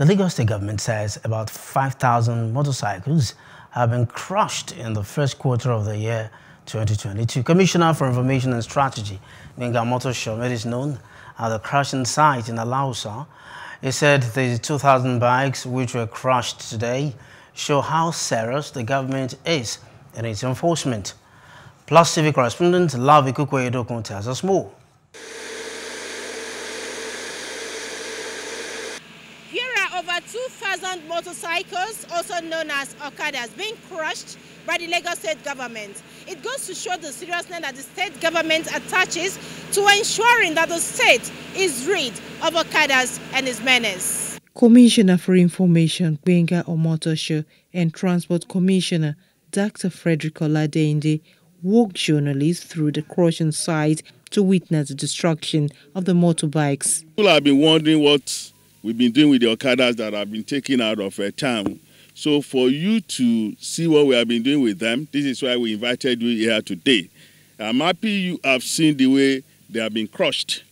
The Lagos State government says about 5,000 motorcycles have been crushed in the first quarter of the year 2022. Commissioner for Information and Strategy, Gbenga Omotosho, made it known at the crushing site in Alausa. He said the 2,000 bikes which were crushed today show how serious the government is in its enforcement. Plus TV correspondent Lavi Kukwe tells us more. Here are over 2,000 motorcycles, also known as Okadas, being crushed by the Lagos state government. It goes to show the seriousness that the state government attaches to ensuring that the state is rid of Okadas and its menace. Commissioner for Information Gbenga Omotosho and Transport Commissioner Dr. Frederick Oladeinde walked journalists through the crushing site to witness the destruction of the motorbikes. People have been wondering what we've been doing with the Okadas that have been taken out of a town. So for you to see what we have been doing with them, this is why we invited you here today. I'm happy you have seen the way they have been crushed.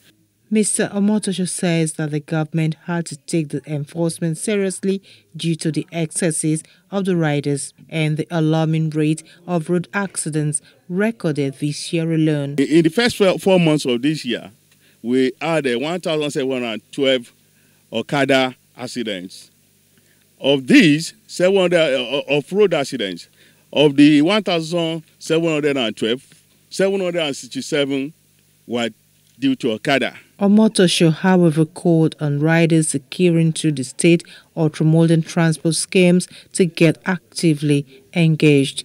Mr. Omotosho says that the government had to take the enforcement seriously due to the excesses of the riders and the alarming rate of road accidents recorded this year alone. In the first four months of this year, we had uh, 1,712 Okada accidents. Of these, 700 uh, of road accidents. Of the 1,712, 767 were due to Okada. Omotosho, however, called on riders securing through the state ultramodern transport schemes to get actively engaged.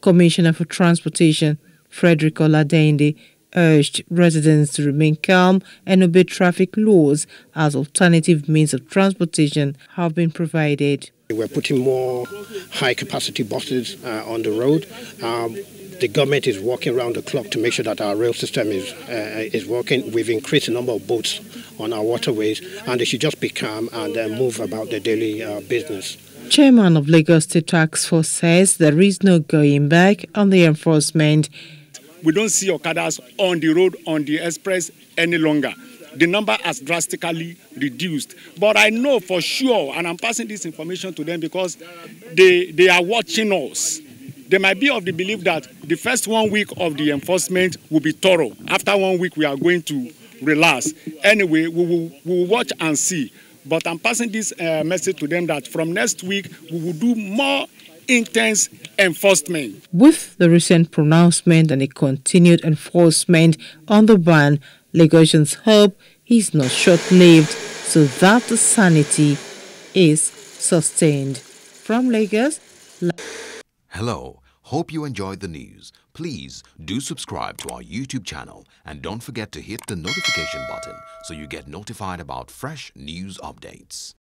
Commissioner for Transportation, Frederick Oladende, urged residents to remain calm and obey traffic laws as alternative means of transportation have been provided. We're putting more high capacity buses uh, on the road. Um, the government is working around the clock to make sure that our rail system is uh, is working. We've increased the number of boats on our waterways, and they should just be calm and uh, move about their daily uh, business. Chairman of Lagos State Task Force says there is no going back on the enforcement. We don't see Okadas on the road on the express any longer. The number has drastically reduced. But I know for sure, and I'm passing this information to them because they, they are watching us they might be of the belief that the first one week of the enforcement will be thorough. After one week, we are going to relax. Anyway, we will, we will watch and see. But I'm passing this uh, message to them that from next week, we will do more intense enforcement. With the recent pronouncement and a continued enforcement on the ban, Lagosians hope is not short-lived so that the sanity is sustained. From Lagos... Hello. Hope you enjoyed the news. Please do subscribe to our YouTube channel and don't forget to hit the notification button so you get notified about fresh news updates.